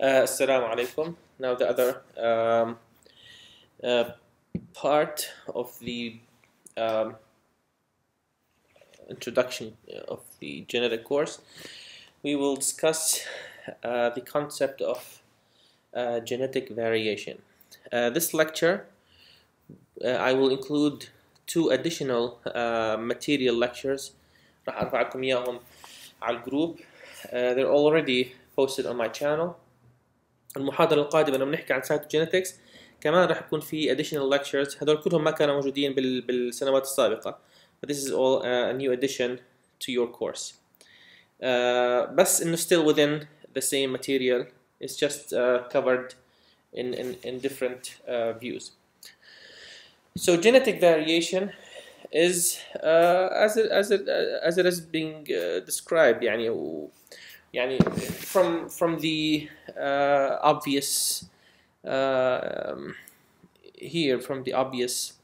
Uh, Assalamu alaikum. Now the other um, uh, part of the um, introduction of the genetic course, we will discuss uh, the concept of uh, genetic variation. Uh, this lecture, uh, I will include two additional uh, material lectures راح ارفع لكم اياهم على الجروب uh, they're already posted on my channel المحاضرة القادمة لما بنحكي عن cytogenetics كمان راح يكون في additional lectures هذول كلهم ما كانوا موجودين بال, بالسنوات السابقة but this is all uh, a new addition to your course uh, بس انه still within the same material it's just uh, covered in, in, in different uh, views so genetic variation is uh, as it as it uh, as it is being uh, described يعني يعني from from the uh, obvious uh, um, here from the obvious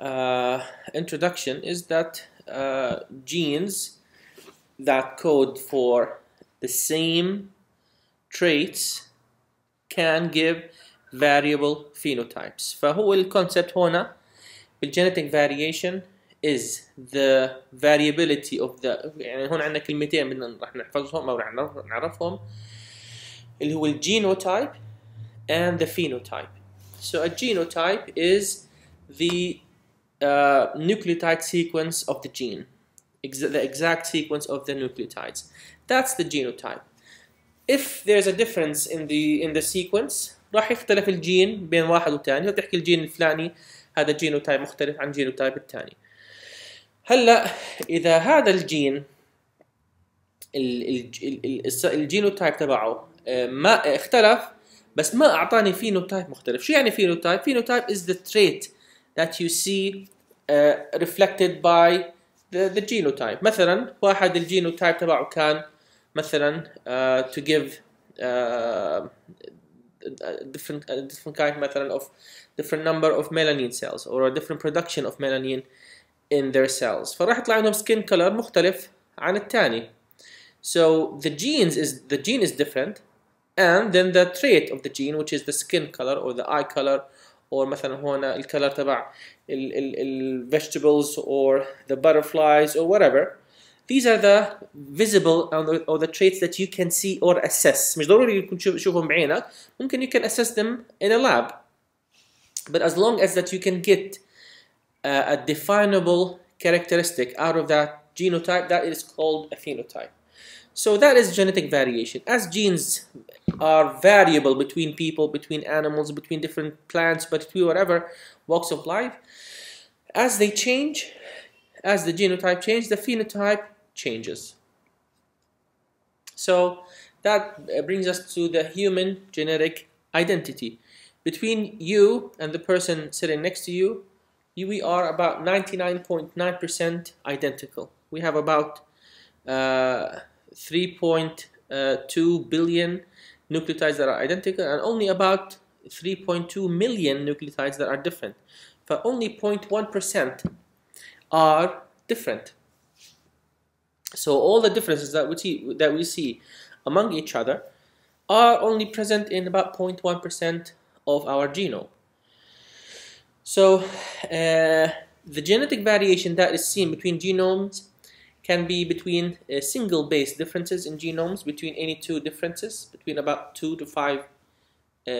uh, introduction is that uh, genes that code for the same traits can give variable phenotypes فهو الكونسبت هنا بالgenetic variation is the variability of the يعني هون عندنا كلمتين بدنا راح نحفظهم او راح نعرف- نعرفهم اللي هو الجينوتايب and the phenotype so a genotype is the uh, nucleotide sequence of the gene ex- the exact sequence of the nucleotides that's the genotype if there's a difference in the in the sequence راح يختلف الجين بين واحد والثاني وتحكي الجين الفلاني هذا جينوتايب مختلف عن جينوتايب الثاني هلا اذا هذا الجين الجينوتايب تبعه آه، ما اختلف بس ما اعطاني فينوتايب مختلف شو يعني فينوتايب فينوتايب is the trait that you see uh, reflected by the, the genotype مثلا واحد الجينوتايب تبعه كان مثلا uh, to give uh, different a different kind مثلا of different number of melanin cells or a different production of melanin in their cells فراح يطلع عندهم skin color مختلف عن الثاني so the genes is the gene is different and then the trait of the gene which is the skin color or the eye color or مثلا هنا الكلر تبع ال, ال, ال vegetables or the butterflies or whatever these are the visible or the, or the traits that you can see or assess مش ضروري يكون تشوف- تشوفهم بعينك ممكن you can assess them in a lab but as long as that you can get uh, a definable characteristic out of that genotype that is called a phenotype. So that is genetic variation. As genes are variable between people between animals between different plants between whatever walks of life as they change as the genotype changes the phenotype changes. So that uh, brings us to the human genetic identity. Between you and the person sitting next to you you, we are about 99.9% identical. We have about uh, 3.2 billion nucleotides that are identical and only about 3.2 million nucleotides that are different. But only 0.1% are different. So all the differences that we see, that we see among each other are only present in about 0.1% of our genome. So, uh, the genetic variation that is seen between genomes can be between uh, single base differences in genomes between any two differences, between about 2 to 5 uh,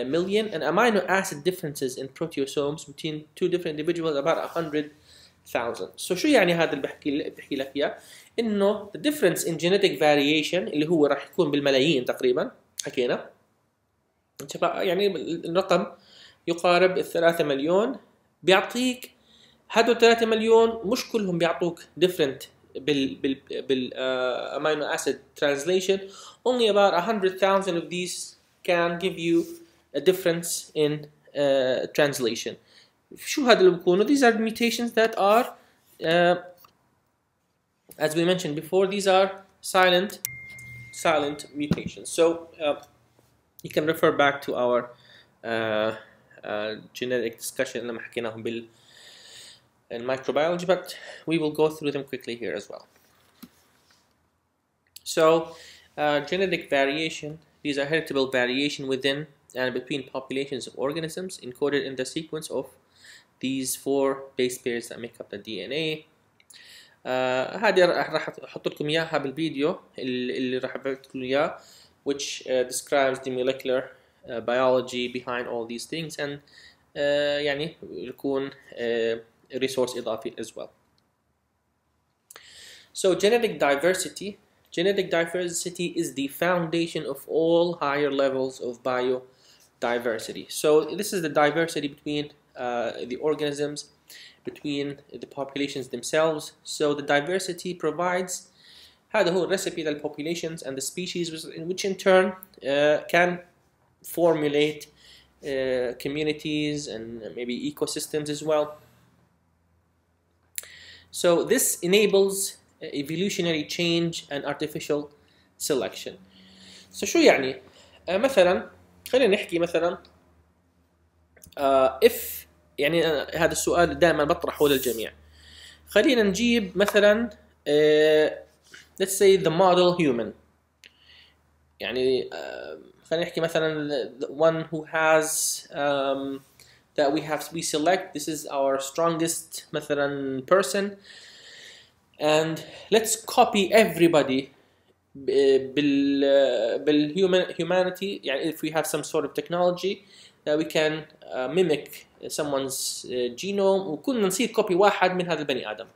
million, and amino acid differences in proteosomes between two different individuals, about 100,000. So, شو يعني هذا اللي بحكي بحكي لك إياه؟ إنه the difference in genetic variation اللي هو راح يكون بالملايين تقريبا حكينا يعني الرقم يقارب الثلاثة مليون بيعطيك هدول 3 مليون مش كلهم بيعطوك different بال بال بال uh, amino acid translation only about 100,000 of these can give you a difference in uh, translation شو هذا اللي بيكونوا these are mutations that are uh, as we mentioned before these are silent silent mutations so uh, you can refer back to our uh, uh, genetic discussion لما حكيناهم بال in microbiology but we will go through them quickly here as well so uh, genetic variation These are heritable variation within and between populations of organisms encoded in the sequence of these four base pairs that make up the DNA. آه هذه راح احط لكم اياها بالفيديو اللي راح ابعث لكم اياه which uh, describes the molecular uh, biology behind all these things and uh, يعني يكون uh, resource إضافي as well. So genetic diversity genetic diversity is the foundation of all higher levels of biodiversity. So this is the diversity between uh, the organisms, between the populations themselves. So the diversity provides هذا هو recipe the populations and the species which in turn uh, can formulate uh, communities and maybe ecosystems as well. So this enables evolutionary change and artificial selection. So شو يعني؟ uh, مثلا خلينا نحكي مثلا uh, if يعني uh, هذا السؤال دائما بطرحه للجميع. خلينا نجيب مثلا uh, let's say the model human. يعني uh, خلينا نحكي مثلا the one who has um, that we have we select this is our strongest مثلا person and let's copy everybody بال بالhuman humanity يعني if we have some sort of technology that we can uh, mimic someone's uh, genome وكلنا نصير كوبي واحد من هذا البني ادم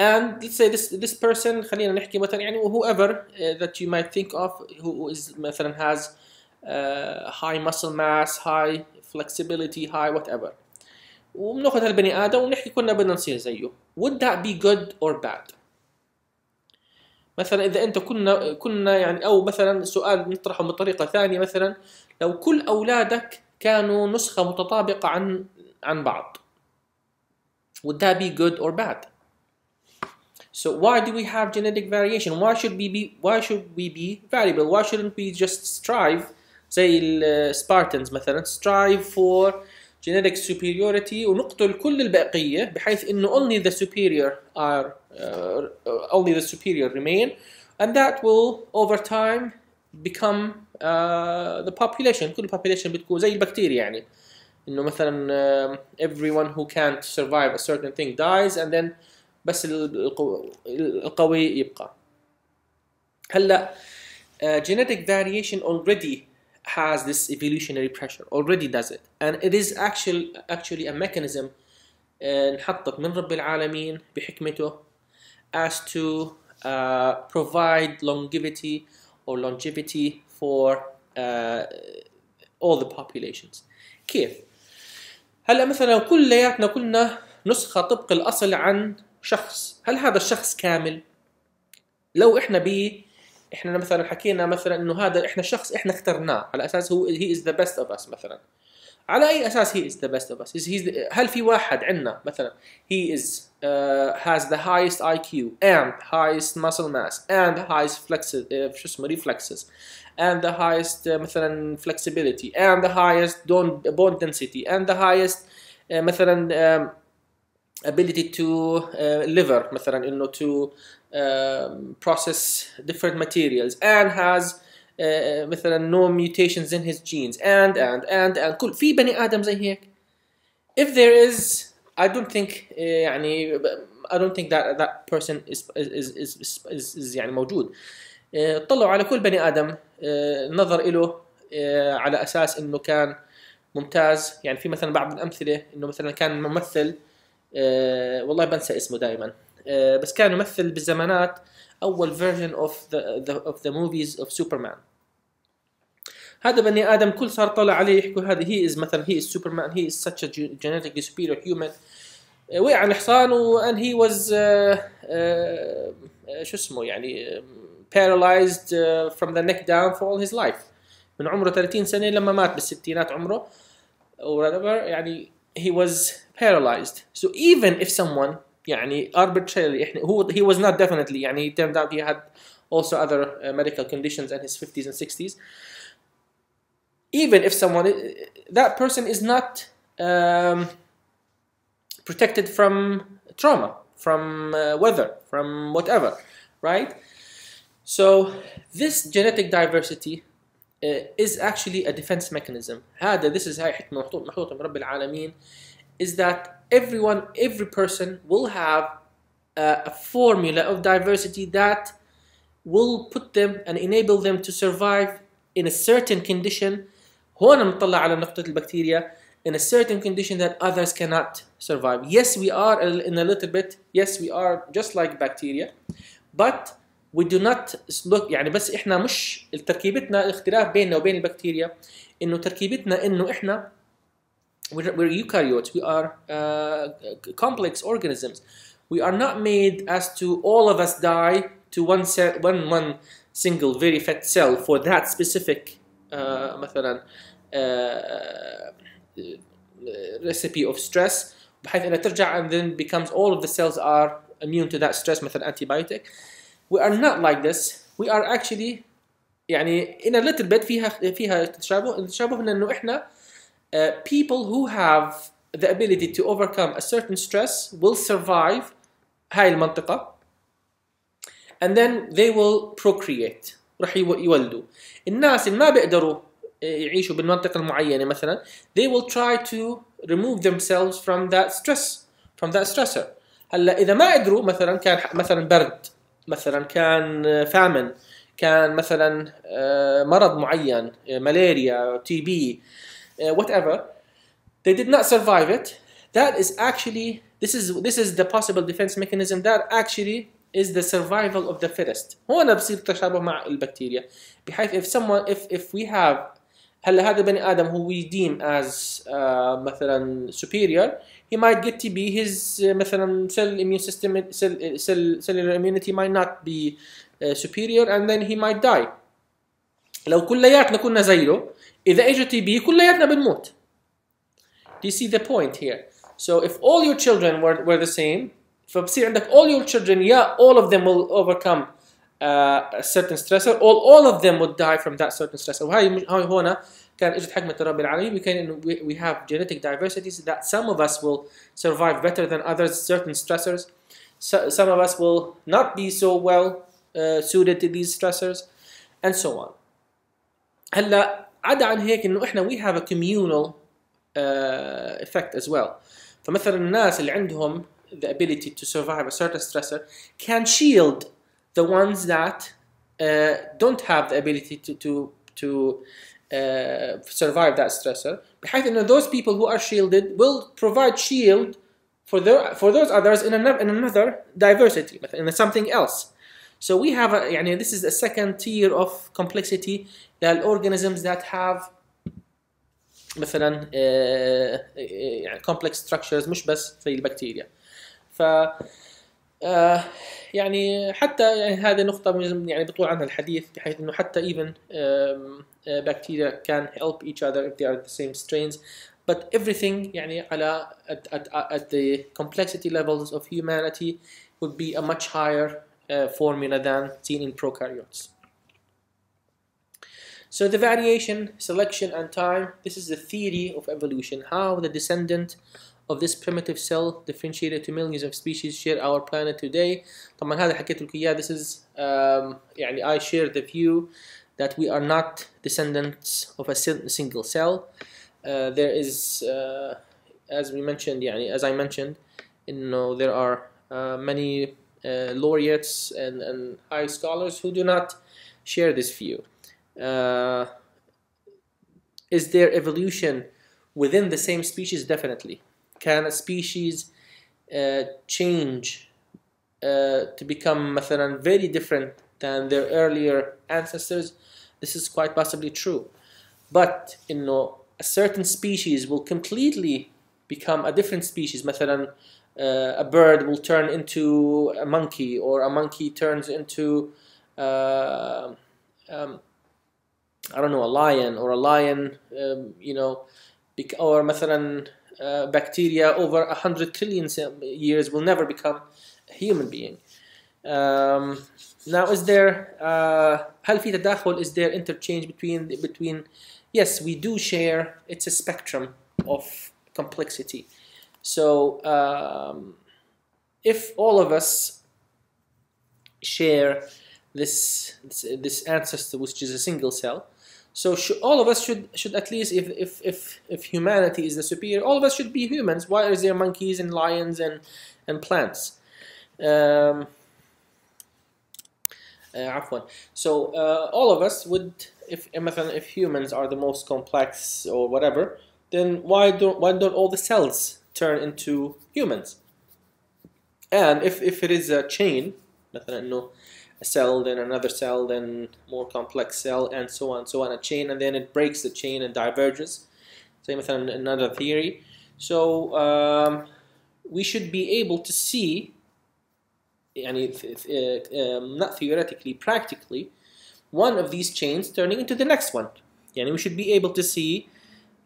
And let's say this this person خلينا نحكي مثلا يعني whoever uh, that you might think of who is مثلا has uh, high muscle mass high flexibility high whatever وبناخذ هالبني آدم ونحكي كنا بدنا نصير زيه would that be good or bad مثلا اذا انت كنا كنا يعني أو مثلا سؤال نطرحه بطريقه ثانية مثلا لو كل اولادك كانوا نسخه متطابقه عن عن بعض would that be good or bad so why do we have genetic variation why should we be why should we be variable why shouldn't we just strive زي السبارتنز مثلا strive for genetic superiority ونقتل كل البقية بحيث انه only the superior are uh, only the superior remain and that will over time become uh, the population كل population بتكون زي البكتيريا يعني انه مثلا uh, everyone who can't survive a certain thing dies and then بس القوي يبقى هلا uh, genetic variation already has this evolutionary pressure already does it and it is actually actually a mechanism انحطت من رب العالمين بحكمته as to uh, provide longevity or longevity for uh, all the populations كيف هلا مثلا كلياتنا كنا نسخة طبق الأصل عن شخص. هل هذا الشخص كامل؟ لو إحنا ب إحنا مثلا حكينا مثلا إنه هذا إحنا شخص إحنا اخترناه على أساس هو هي از ذا بيست اوف اس مثلا. على أي أساس هي از ذا بيست اوف اس هل في واحد عندنا مثلا هي از uh, the highest IQ and highest muscle mass and the highest flexes uh, شو اسمه reflexes and the highest uh, مثلا flexibility and the highest bone density and the highest uh, مثلا um, ability to uh, liver مثلا انه to um, process different materials and has uh, مثلا no mutations in his genes and and and and كل في بني ادم زي هيك if there is I don't think uh, يعني I don't think that that person is is is is, is, is يعني موجود uh, طلعوا على كل بني ادم uh, نظر له uh, على اساس انه كان ممتاز يعني في مثلا بعض الامثله انه مثلا كان ممثل أه والله بنسى اسمه دائما أه بس كان يمثل بالزمانات أول فيرجن اوف ذا اوف ذا موفيز اوف سوبرمان هذا بني آدم كل صار طلع عليه يحكوا هذا هي از مثلا هي از سوبرمان هي از ساتش superior human. أه وقع على الحصان وان هي واز شو اسمه يعني paralyzed uh, from the neck down for all his life. من عمره 30 سنة لما مات بالستينات عمره. Or whatever يعني he was paralyzed. So even if someone يعني arbitrarily who he was not definitely يعني he turned out he had also other uh, medical conditions in his 50s and 60s. Even if someone that person is not um, protected from trauma, from uh, weather, from whatever, right? So this genetic diversity uh, is actually a defense mechanism. هذا this is هاي حكمة محطوط محطوطة من رب العالمين is that everyone every person will have a, a formula of diversity that will put them and enable them to survive in a certain condition هون مطلع على نقطة البكتيريا in a certain condition that others cannot survive. Yes, we are in a little bit. Yes, we are just like bacteria, but we do not look يعني بس احنا مش تركيبتنا الاختلاف بيننا وبين البكتيريا انه تركيبتنا انه احنا we're, we're eukaryotes we are uh, complex organisms we are not made as to all of us die to one cell one one single very fat cell for that specific uh, مثلا uh, recipe of stress بحيث انها ترجع and then becomes all of the cells are immune to that stress مثلا antibiotic we are not like this we are actually يعني in a little bit فيها فيها تشابه التشابه انه احنا uh, people who have the ability to overcome a certain stress will survive هاي المنطقة and then they will procreate راح يولدوا الناس اللي ما بيقدروا يعيشوا بالمنطقة المعينة مثلا they will try to remove themselves from that stress from that stressor هلا إذا ما قدروا مثلا كان مثلا برد مثلا كان فامن كان مثلا مرض معين ملاريا تي بي whatever they did not survive it that is actually this is this is the possible defense mechanism that actually is the survival of the fittest هون بصير تشابه مع البكتيريا بحيث if someone if if we have هلا هذا بني ادم who we deem as uh, مثلا superior he might get to be his uh, مثلا cell immune system cell, cell cellular immunity might not be uh, superior and then he might die لو كلياتنا كنا زيه اذا اجى تي بي كلياتنا بنموت do you see the point here so if all your children were, were the same فبصير عندك all your children yeah all of them will overcome uh, a certain stressor all, all of them would die from that certain stressor وهي هاي هنا كان اجت حكمه رب العالمين we can we have genetic diversities that some of us will survive better than others certain stressors so, some of us will not be so well uh, suited to these stressors and so on هلا عدا عن هيك انه احنا we have a communal uh, effect as well فمثلا الناس اللي عندهم the ability to survive a certain stressor can shield the ones that uh, don't have the ability to to to uh, survive that stressor بحيث انه those people who are shielded will provide shield for their for those others in another in another diversity in something else so we have a يعني this is a second tier of complexity that organisms that have مثلا uh, يعني complex structures مش بس زي البكتيريا ف uh, يعني حتى يعني هذه نقطة يعني بطول عنها الحديث بحيث انه حتى even um, uh, bacteria can help each other if they are the same strains but everything يعني على at, at, at the complexity levels of humanity would be a much higher uh, formula than seen in prokaryotes. So the variation, selection and time, this is the theory of evolution, how the descendant of this primitive cell differentiated to millions of species share our planet today. طبعا هذا حكيت لكم اياه this is um, يعني I share the view that we are not descendants of a single cell. Uh, there is uh, as we mentioned يعني as I mentioned you know there are uh, many uh, laureates and, and high scholars who do not share this view. Uh, is there evolution within the same species? Definitely. Can a species uh, change to become مثلا, very different than their earlier ancestors? This is quite possibly true. But you know, a certain species will completely become a different species. مثلا, uh, a bird will turn into a monkey or a monkey turns into uh, um, I don't know a lion or a lion um, you know or مثلا uh, bacteria over a hundred trillion years will never become a human being um, now is there هل في تداخل is there interchange between between yes we do share it's a spectrum of complexity so um, if all of us share this, this ancestor which is a single cell so all of us should should at least if, if if if humanity is the superior all of us should be humans. Why is there monkeys and lions and and plants? Um, uh, so uh, all of us would if if humans are the most complex or whatever then why don't why don't all the cells turn into humans and if, if it is a chain مثلا انه a cell then another cell then more complex cell and so on so on a chain and then it breaks the chain and diverges say مثلا another theory so um, we should be able to see يعني, um, not theoretically practically one of these chains turning into the next one يعني we should be able to see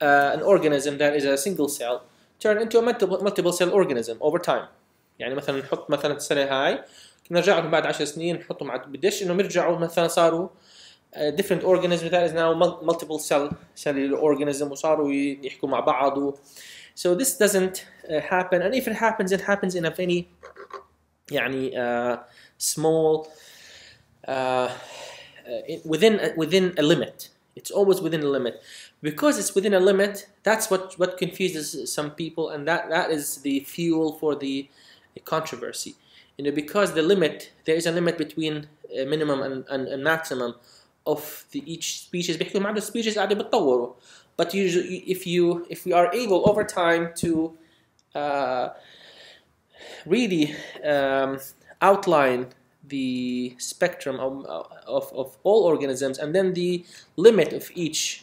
uh, an organism that is a single cell turn into a multiple, multiple cell organism over time يعني مثلا نحط مثلا السنه هاي نرجع لهم بعد 10 سنين نحطهم على بدش انهم يرجعوا مثلا صاروا different organism that is now multiple cell cellular organism وصاروا يحكوا مع بعض و so this doesn't uh, happen and if it happens it happens in a very يعني uh, small uh, within within a limit it's always within a limit because it's within a limit that's what what confuses some people and that that is the fuel for the controversy. You know, because the limit, there is a limit between a minimum and, and, and maximum of the each species بيحكوا مع species قاعدة بتطوروا but usually if you if we are able over time to uh, really um, outline the spectrum of, of, of, all organisms and then the limit of each uh,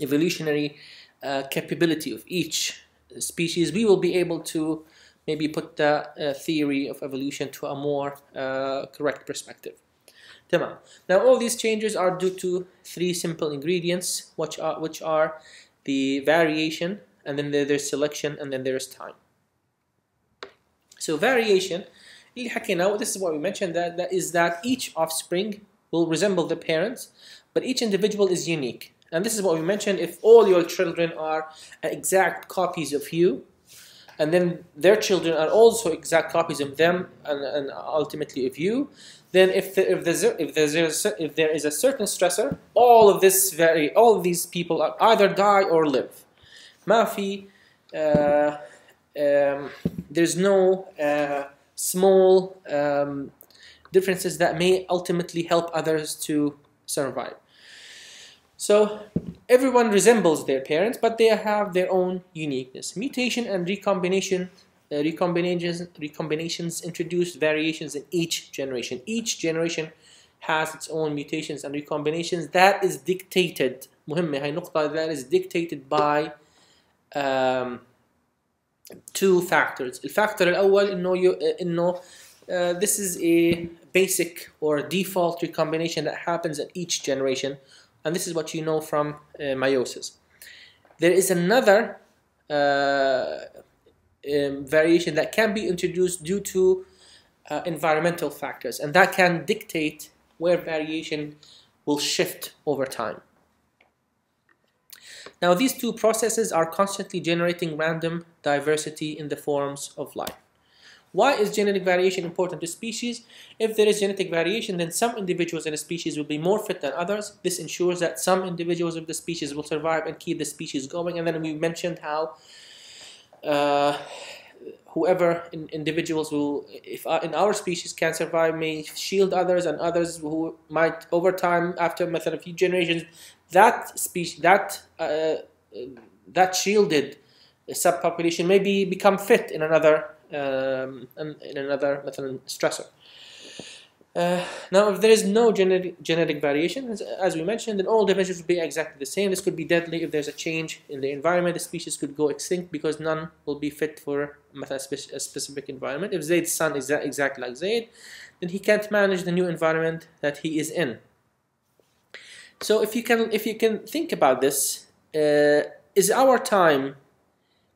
evolutionary uh, capability of each species we will be able to maybe put the uh, theory of evolution to a more uh, correct perspective. Now all these changes are due to three simple ingredients which are, which are the variation and then there's selection and then there's time. So variation اللي حكينا this is what we mentioned that, that is that each offspring will resemble the parents but each individual is unique. And this is what we mentioned if all your children are exact copies of you and then their children are also exact copies of them and, and ultimately of you then if, the, if, there's if, there's if there is a certain stressor all of this very all of these people either die or live. ما uh, um, there's no uh, small um, differences that may ultimately help others to survive so everyone resembles their parents, but they have their own uniqueness. Mutation and recombination, uh, recombinations, recombinations introduce variations in each generation. Each generation has its own mutations and recombinations that is dictated مهمة هاي نقطة that is dictated by um, two factors. الفاكتور الأول إنه إنه uh, this is a basic or default recombination that happens at each generation and this is what you know from uh, meiosis. There is another uh, um, variation that can be introduced due to uh, environmental factors, and that can dictate where variation will shift over time. Now, these two processes are constantly generating random diversity in the forms of life. Why is genetic variation important to species? If there is genetic variation, then some individuals in a species will be more fit than others. This ensures that some individuals of the species will survive and keep the species going. And then we mentioned how uh, whoever in individuals who, if uh, in our species can survive, may shield others, and others who might, over time, after method a few generations, that species, that uh, that shielded subpopulation maybe become fit in another um, in another مثلا stressor. Uh, now, if there is no genetic, genetic variation, as, as, we mentioned, then all divisions will be exactly the same. This could be deadly if there's a change in the environment. The species could go extinct because none will be fit for a specific environment. If Zaid's son is exactly like Zaid, then he can't manage the new environment that he is in. So, if you can, if you can think about this, uh, is our time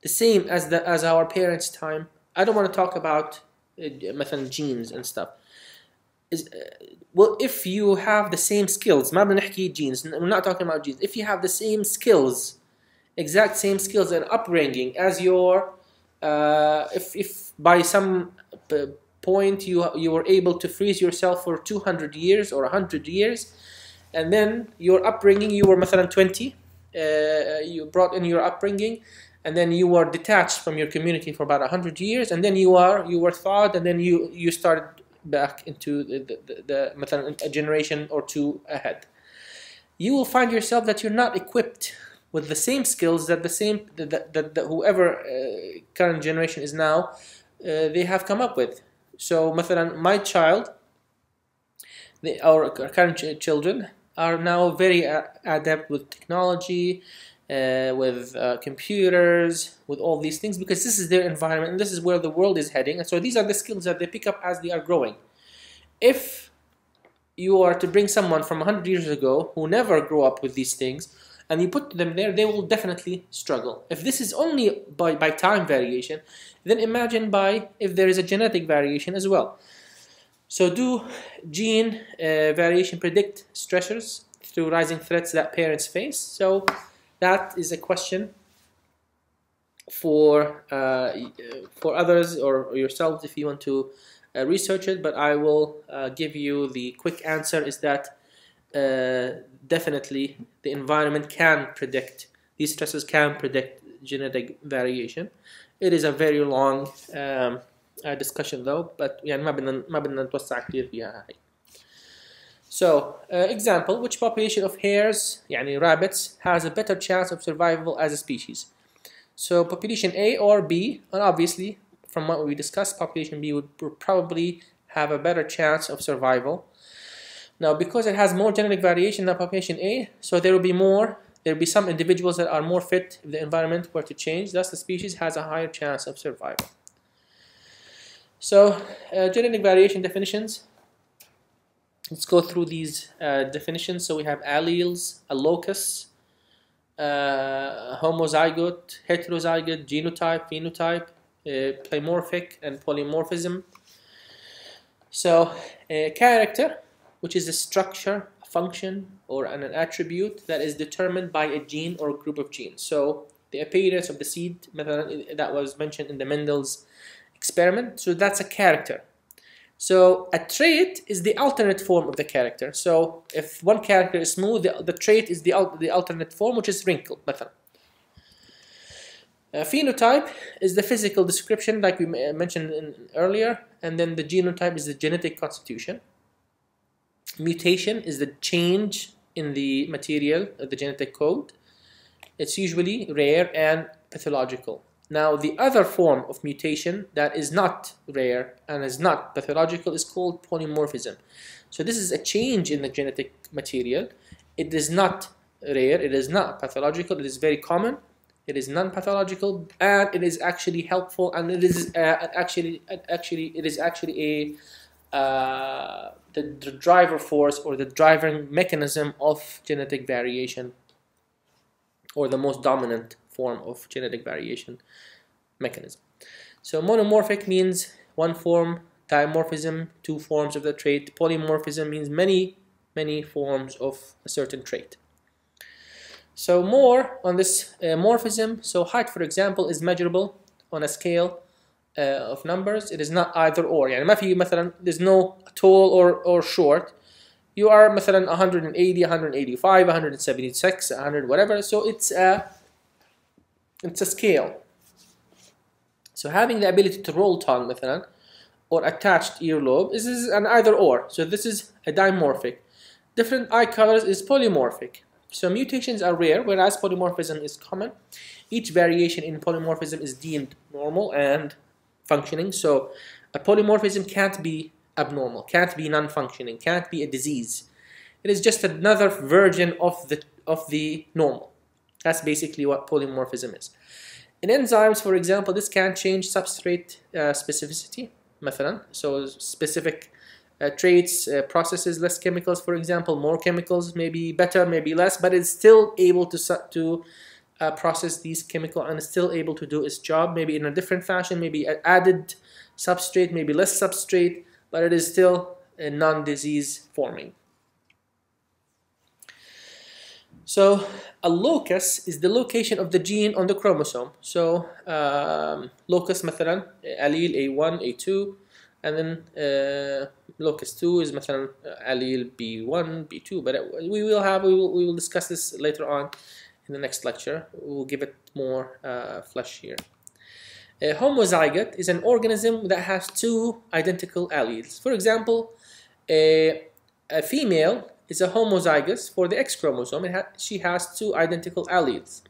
the same as the as our parents' time? I don't want to talk about uh, genes and stuff. Is, uh, well, if you have the same skills, ما بدنا نحكي genes, we're not talking about genes. If you have the same skills, exact same skills and upbringing as your, uh, if, if by some point you you were able to freeze yourself for 200 years or 100 years and then your upbringing you were مثلا 20 uh, you brought in your upbringing and then you were detached from your community for about 100 years and then you are you were thawed and then you you started back into the, the, the, the a generation or two ahead you will find yourself that you're not equipped with the same skills that the same that, that, that whoever uh, current generation is now uh, they have come up with so مثلا my child the, our current ch children are now very adept with technology uh, with uh, computers with all these things because this is their environment and this is where the world is heading and so these are the skills that they pick up as they are growing if you are to bring someone from 100 years ago who never grew up with these things and you put them there, they will definitely struggle. If this is only by, by time variation, then imagine by if there is a genetic variation as well. So do gene uh, variation predict stressors through rising threats that parents face? So that is a question for uh, for others or, or yourselves if you want to uh, research it, but I will uh, give you the quick answer is that uh, definitely the environment can predict, these stresses can predict genetic variation. It is a very long um, uh, discussion though, but يعني ما بدنا ما بدنا نتوسع كثير فيها هاي. So, uh, example, which population of hares, يعني rabbits, has a better chance of survival as a species? So, population A or B, and obviously from what we discussed, population B would probably have a better chance of survival. Now, because it has more genetic variation than population A, so there will be more, there will be some individuals that are more fit if the environment were to change, thus the species has a higher chance of survival. So, uh, genetic variation definitions. Let's go through these uh, definitions. So we have alleles, a locus, uh, homozygote, heterozygote, genotype, phenotype, uh, pleomorphic and polymorphism. So a character, which is a structure, a function, or an attribute that is determined by a gene or a group of genes. So the appearance of the seed that was mentioned in the Mendel's experiment. So that's a character. So a trait is the alternate form of the character. So if one character is smooth, the, the trait is the, the alternate form, which is wrinkled. مثلا. Uh, phenotype is the physical description like we mentioned in, earlier and then the genotype is the genetic constitution. Mutation is the change in the material, of the genetic code. It's usually rare and pathological. Now the other form of mutation that is not rare and is not pathological is called polymorphism. So this is a change in the genetic material. It is not rare, it is not pathological, it is very common it is non-pathological and it is actually helpful and it is uh, actually actually it is actually a uh, the, the driver force or the driving mechanism of genetic variation or the most dominant form of genetic variation mechanism. So monomorphic means one form, dimorphism, two forms of the trait, polymorphism means many, many forms of a certain trait. So more on this uh, morphism. So height, for example, is measurable on a scale uh, of numbers. It is not either or. يعني ما في مثلا there's no tall or or short. You are مثلا 180, 185, 176, 100, whatever. So it's a it's a scale. So having the ability to roll tongue مثلا or attached earlobe is, is an either or. So this is a dimorphic. Different eye colors is polymorphic. So mutations are rare, whereas polymorphism is common. Each variation in polymorphism is deemed normal and functioning. So a polymorphism can't be abnormal, can't be non-functioning, can't be a disease. It is just another version of the of the normal. That's basically what polymorphism is. In enzymes, for example, this can change substrate uh, specificity, مثلا. So specific uh, traits, uh, processes, less chemicals, for example, more chemicals, maybe better, maybe less, but it's still able to, to uh, process these chemical and still able to do its job, maybe in a different fashion, maybe added substrate, maybe less substrate, but it is still a non-disease forming. So a locus is the location of the gene on the chromosome. So um, locus مثلا allele A1, A2, and then uh, locus 2 is مثلا allele B1 B2 but we will have we will, we will discuss this later on in the next lecture we'll give it more uh, flesh here a homozygote is an organism that has two identical alleles for example a, a female is a homozygous for the X chromosome ha she has two identical alleles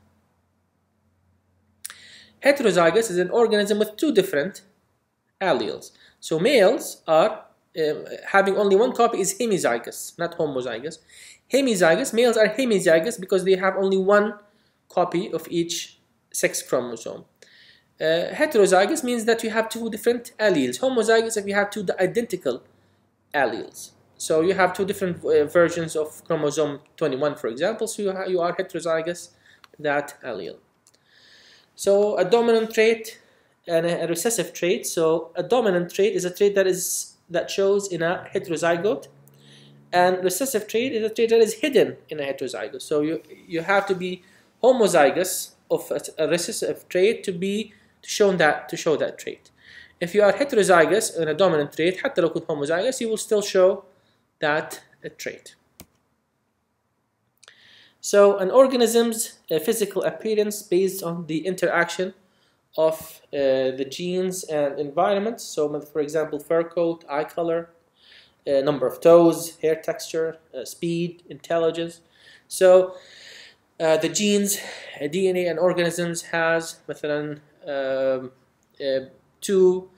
heterozygous is an organism with two different alleles so males are um, having only one copy is hemizygous, not homozygous. Hemizygous, males are hemizygous because they have only one copy of each sex chromosome. Uh, heterozygous means that you have two different alleles. Homozygous if you have two identical alleles. So you have two different uh, versions of chromosome 21, for example. So you, you are heterozygous that allele. So a dominant trait and a recessive trait. So a dominant trait is a trait that is that shows in a heterozygote, and recessive trait is a trait that is hidden in a heterozygote. So you you have to be homozygous of a, a recessive trait to be to show that to show that trait. If you are heterozygous in a dominant trait, حتى لو كنت homozygous, you will still show that trait. So an organism's uh, physical appearance based on the interaction of uh, the genes and environment. So, for example, fur coat, eye color, uh, number of toes, hair texture, uh, speed, intelligence. So, uh, the genes, uh, DNA, and organisms has, مثلا, um, uh, two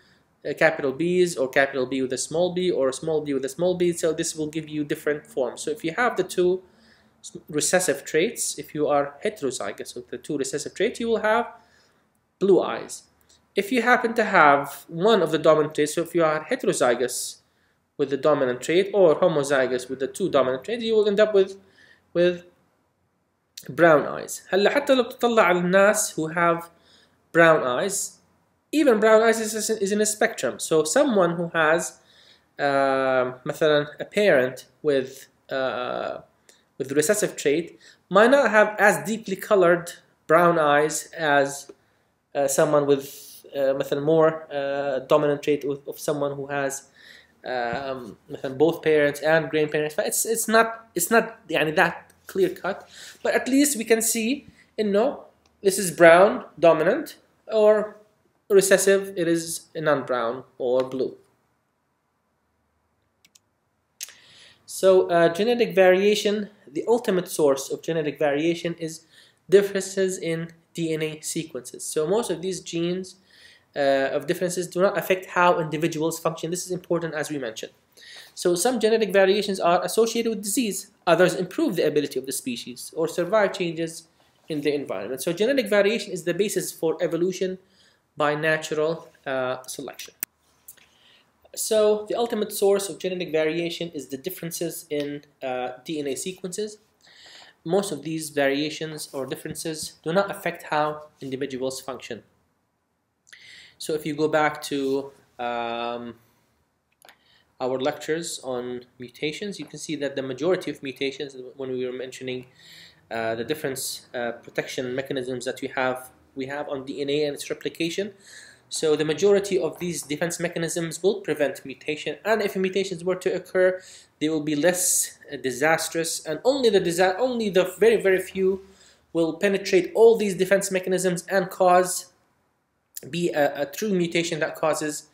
capital B's or capital B with a small b or a small b with a small b. So this will give you different forms. So if you have the two recessive traits, if you are heterozygous with the two recessive traits, you will have blue eyes. If you happen to have one of the dominant traits, so if you are heterozygous with the dominant trait or homozygous with the two dominant traits, you will end up with with brown eyes. هلا حتى لو بتطلع على الناس who have brown eyes, even brown eyes is, is in a spectrum. So someone who has uh, مثلا a parent with uh, with the recessive trait might not have as deeply colored brown eyes as uh, someone with uh, more uh, dominant trait of, of someone who has um, both parents and grandparents it's it's not it's not يعني that clear cut but at least we can see you know this is brown dominant or recessive it is non-brown or blue so uh, genetic variation the ultimate source of genetic variation is differences in DNA sequences. So most of these genes uh, of differences do not affect how individuals function. This is important as we mentioned. So some genetic variations are associated with disease. Others improve the ability of the species or survive changes in the environment. So genetic variation is the basis for evolution by natural uh, selection. So the ultimate source of genetic variation is the differences in uh, DNA sequences most of these variations or differences do not affect how individuals function. So if you go back to um, our lectures on mutations, you can see that the majority of mutations, when we were mentioning uh, the different uh, protection mechanisms that we have, we have on DNA and its replication, so the majority of these defense mechanisms will prevent mutation, and if mutations were to occur, they will be less uh, disastrous, and only the disa only the very very few will penetrate all these defense mechanisms and cause be a, a true mutation that causes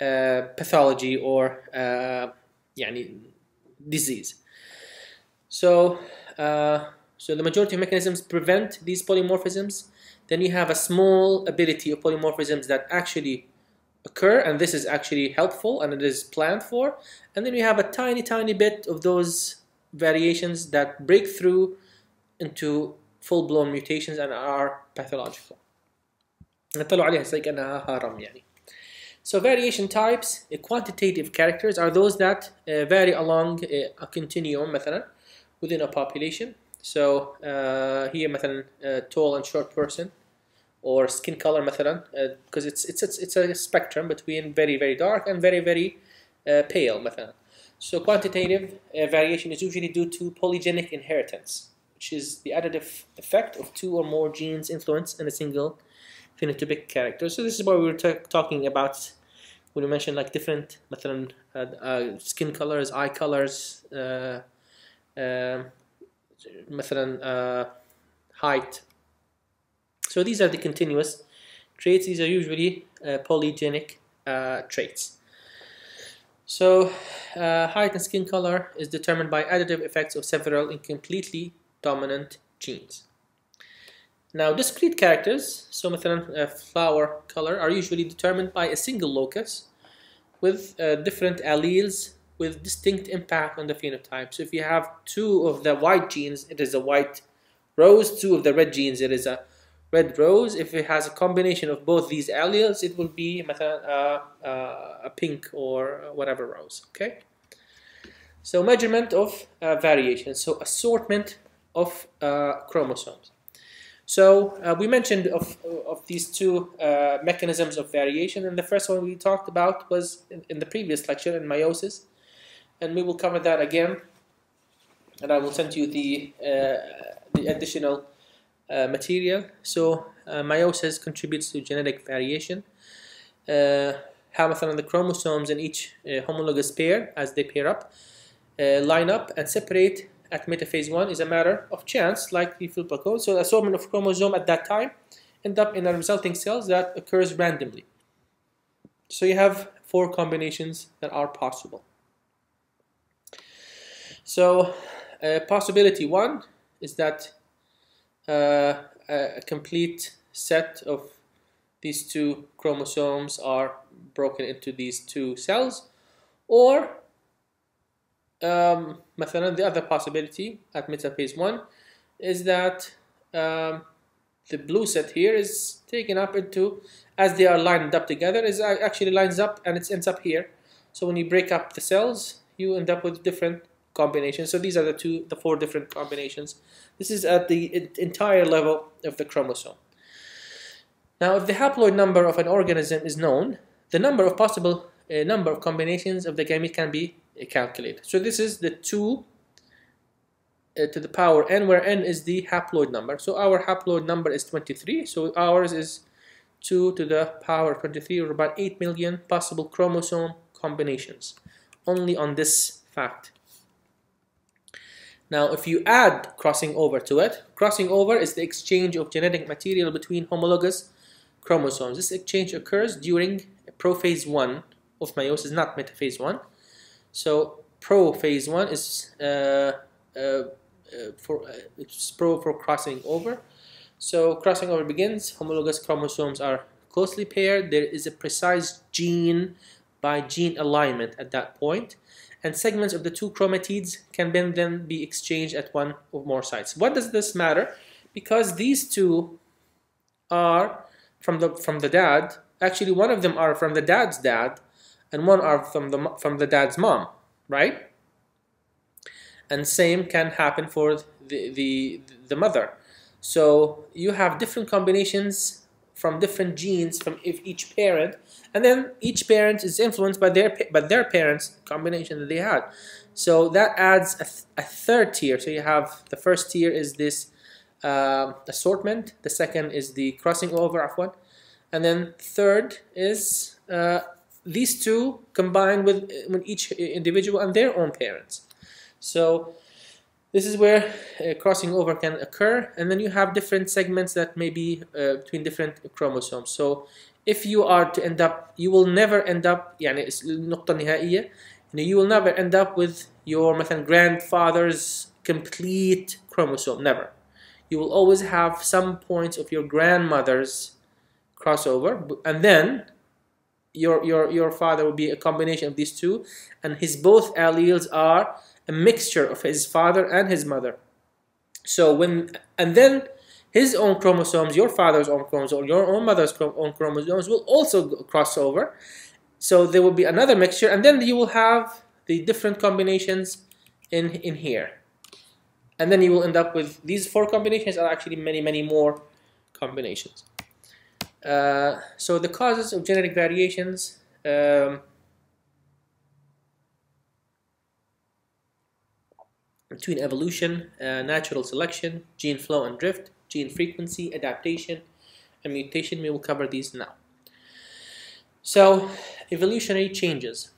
uh, pathology or uh, يعني disease. So uh, so the majority of mechanisms prevent these polymorphisms then you have a small ability of polymorphisms that actually occur and this is actually helpful and it is planned for and then we have a tiny tiny bit of those variations that break through into full-blown mutations and are pathological So variation types, quantitative characters are those that uh, vary along a, a continuum مثلا within a population. So uh, here مثلا a tall and short person or skin color مثلا because uh, it's, it's it's it's a spectrum between very very dark and very very uh, pale مثلا so quantitative uh, variation is usually due to polygenic inheritance which is the additive effect of two or more genes influence in a single phenotypic character so this is what we were talking about when we mention like different مثلا uh, uh, skin colors eye colors uh, uh, مثلا uh, height so these are the continuous traits these are usually uh, polygenic uh, traits so uh, height and skin color is determined by additive effects of several incompletely dominant genes now discrete characters, so مثلا uh, flower color, are usually determined by a single locus with uh, different alleles with distinct impact on the phenotype. So if you have two of the white genes, it is a white rose, two of the red genes, it is a red rose. If it has a combination of both these alleles, it will be مثلا, uh, uh, a pink or whatever rose, okay? So measurement of uh, variation, so assortment of uh, chromosomes. So uh, we mentioned of, of these two uh, mechanisms of variation, and the first one we talked about was in, in, the previous lecture in meiosis, and we will cover that again. And I will send you the uh, the additional uh, material. So uh, meiosis contributes to genetic variation. Uh, how مثلا the chromosomes in each homologous pair, as they pair up, line up and separate at metaphase 1 is a matter of chance, like the Filippo code. So the assortment of chromosome at that time end up in the resulting cells that occurs randomly. So you have four combinations that are possible. So uh, possibility one is that uh, a complete set of these two chromosomes are broken into these two cells or um, مثلا the other possibility at metaphase 1 is that um, the blue set here is taken up into as they are lined up together is actually lines up and it ends up here so when you break up the cells you end up with different combinations so these are the two the four different combinations this is at the entire level of the chromosome now if the haploid number of an organism is known the number of possible uh, number of combinations of the gamete can be calculated. So this is the 2 uh, to the power n, where n is the haploid number. So our haploid number is 23, so ours is 2 to the power 23, or about 8 million possible chromosome combinations, only on this fact. Now, if you add crossing over to it, crossing over is the exchange of genetic material between homologous chromosomes. This exchange occurs during prophase 1 of meiosis, not metaphase 1. So prophase one is uh, uh, uh for uh, it's pro for crossing over. So crossing over begins. Homologous chromosomes are closely paired. There is a precise gene by gene alignment at that point, and segments of the two chromatids can then, be exchanged at one or more sites. What does this matter? Because these two are from the from the dad. Actually, one of them are from the dad's dad, and one are from the from the dad's mom, right? And same can happen for the the the mother. So you have different combinations from different genes from if each parent, and then each parent is influenced by their by their parents' combination that they had. So that adds a, th a third tier. So you have the first tier is this uh, assortment. The second is the crossing over of one, and then third is uh, these two combined with, with each individual and their own parents. So this is where uh, crossing over can occur and then you have different segments that may be uh, between different chromosomes. So if you are to end up, you will never end up, يعني النقطة النهائية, you will never end up with your مثلا grandfather's complete chromosome, never. You will always have some points of your grandmother's crossover and then your your your father will be a combination of these two and his both alleles are a mixture of his father and his mother so when and then his own chromosomes your father's own chromosomes your own mother's own chromosomes will also cross over. So there will be another mixture and then you will have the different combinations in in here. And then you will end up with these four combinations are actually many many more combinations. Uh, so the causes of genetic variations um, between evolution, uh, natural selection, gene flow and drift, gene frequency, adaptation, and mutation. We will cover these now. So, evolutionary changes.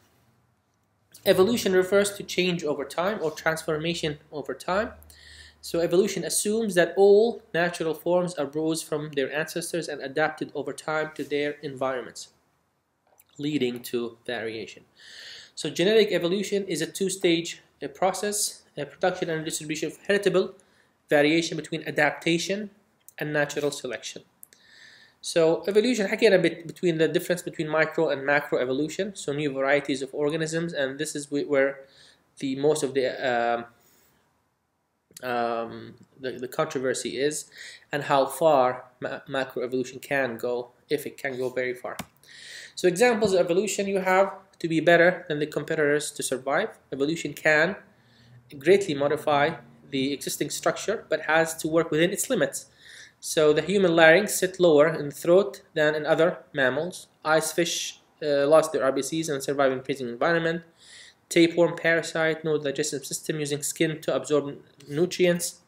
Evolution refers to change over time or transformation over time. So evolution assumes that all natural forms arose from their ancestors and adapted over time to their environments, leading to variation. So genetic evolution is a two-stage uh, process, a production and distribution of heritable variation between adaptation and natural selection. So evolution حكينا between the difference between micro and macro evolution, so new varieties of organisms, and this is where the most of the um, um, the, the controversy is and how far ma macroevolution can go, if it can go very far. So examples of evolution, you have to be better than the competitors to survive. Evolution can greatly modify the existing structure, but has to work within its limits. So the human larynx sit lower in the throat than in other mammals. Ice fish uh, lost their RBCs and survive in freezing environment tapeworm parasite, no digestive system using skin to absorb nutrients.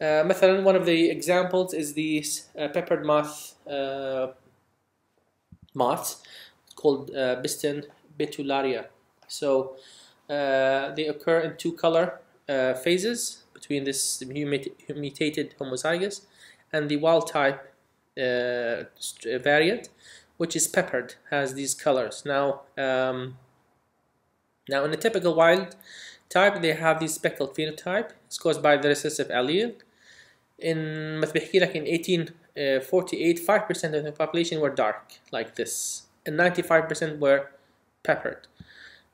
Uh, one of the examples is these uh, peppered moth uh, moths called uh, Biston betularia. So uh, they occur in two color uh, phases between this mutated homozygous and the wild type uh, variant, which is peppered, has these colors. Now, um, now in the typical wild type they have this speckled phenotype. It's caused by the recessive allele. In like in 1848 5% of the population were dark like this and 95% were peppered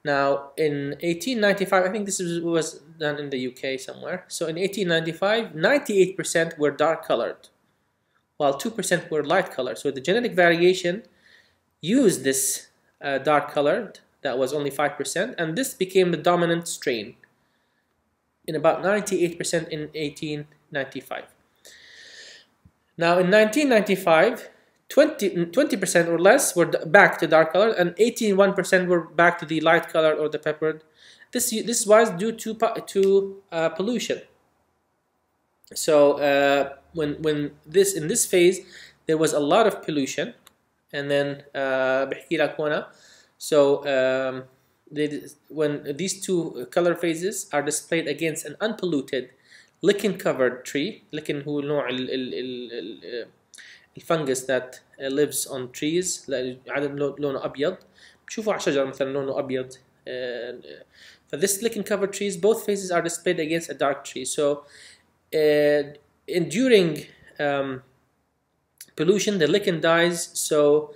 now in 1895 I think this was done in the UK somewhere so in 1895 98% were dark colored while 2% were light colored so the genetic variation used this uh, dark colored that was only 5%, and this became the dominant strain in about 98% in 1895. Now in 1995, 20 percent or less were back to dark color, and 81% were back to the light color or the peppered. This this was due to to uh, pollution. So uh, when when this in this phase there was a lot of pollution, and then uh, so um, they, when these two color phases are displayed against an unpolluted lichen covered tree lichen هو نوع الفنجس that lives on trees عادة لونه أبيض بتشوفوا على شجر مثلا لونه أبيض for this lichen covered trees both phases are displayed against a dark tree so uh, during um, pollution the lichen dies so